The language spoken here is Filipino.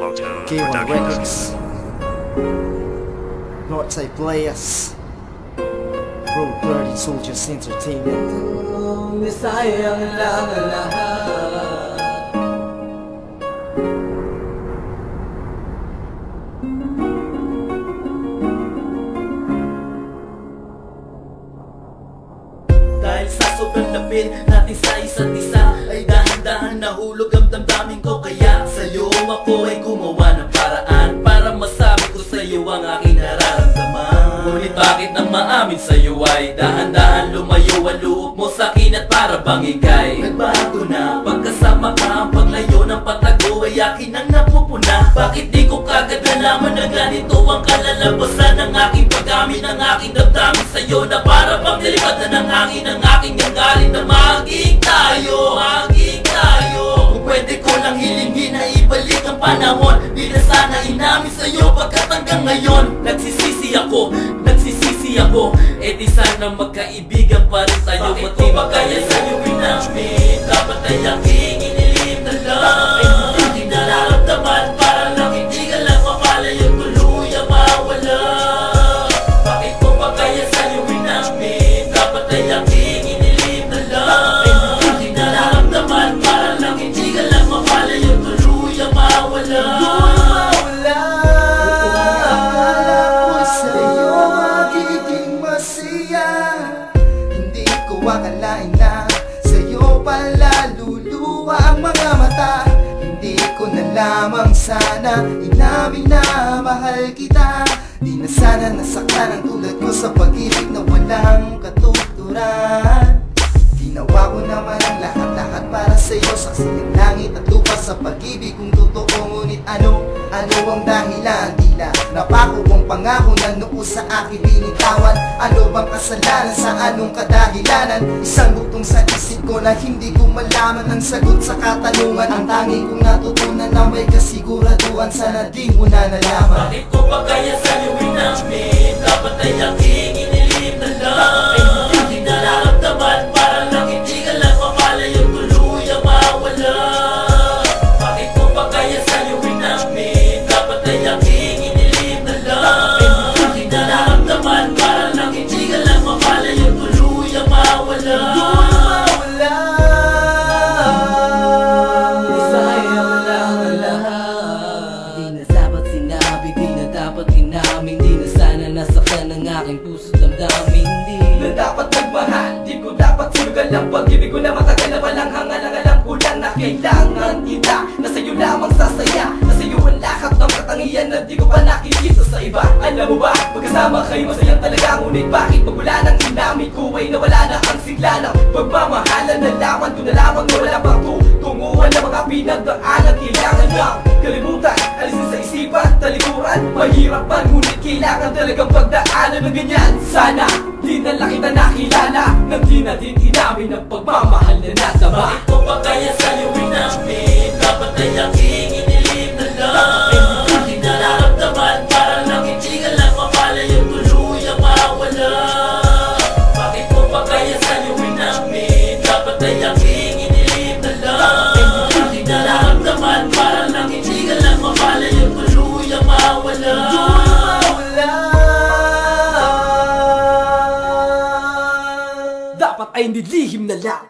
Flowtone K1 Productions. Records Northside Players Road 30 Soldiers Entertainment Sayang lang ang lahat Dahil sa sobrang lapit natin sa isa't isa Ay dahan-dahan nahulog ang damdamin ko Kaya ako ay gumawa ng paraan Para masabi ko sa'yo ang aking nararamdaman. Ngunit bakit nang maamin sa'yo ay Dahan-dahan lumayo ang loob mo sa'kin At para bang ikay? Nagbago na pagkasama ka Ang paglayo ng patago ay akin ang napupuna. Bakit di ko kagad nalaman na ganito ang kalalabasan Ng aking paggamit ng aking damdamin sa'yo Na para bang nilipad na ng hangin Ang aking nanggaling na maging tayo Maging na sana inamin sa'yo pagkat hanggang ngayon Nagsisisi ako, nagsisisi ako. Eh di sana magkaibigan pa rin tayo ko ba kaya sa'yo inamin akalain na Sa'yo pala luluwa ang mga mata. Hindi ko na lamang sana Inamin na mahal kita. Di na sana nasaktan ang tulad ko sa pag-ibig na walang katuturan. Ginawa ko naman ang lahat-lahat para sa'yo. Saksi ng langit at lupa sa pag-ibig kung totoo. Ngunit ano, ano ang dahilan? Tila napako ang pangako na noo sa akin binitawan. Ano bang kasalanan? Sa anong kadahilanan? Isang butong sa isip ko na hindi ko malaman Ang sagot sa katanungan. Ang tanging kong natutunan na may kasiguraduhan. Sana di mo na nalaman. Bakit ko ba kaya sa'yo inamin Dapat ay aking aking puso damdamin Di na dapat nagmahal Di ko dapat sulugan ang pag-ibig ko na matagal na walang hangal Ang alam ko lang na kailangan kita. Na sa'yo lamang sasaya Na sa'yo ang lahat ng katangian Na di ko pa nakikita sa iba. Alam mo ba, pagkasama kayo masayang talaga. Ngunit bakit pag wala nang inamin ko Ay nawala na ang sigla ng pagmamahalan? Nalaman ko na lamang na wala pang tunguhan Na mga pinagdaanan Kailangan lang kalimutan. Alisin sa isipan, talikuran Mahirap ngunit kailangan talagang pagdaanan ng ganyan. Sana di na lang kita nakilala. Nang di na din inamin ang pagmamahal na natama Bakit Dapat ay nilihim na lang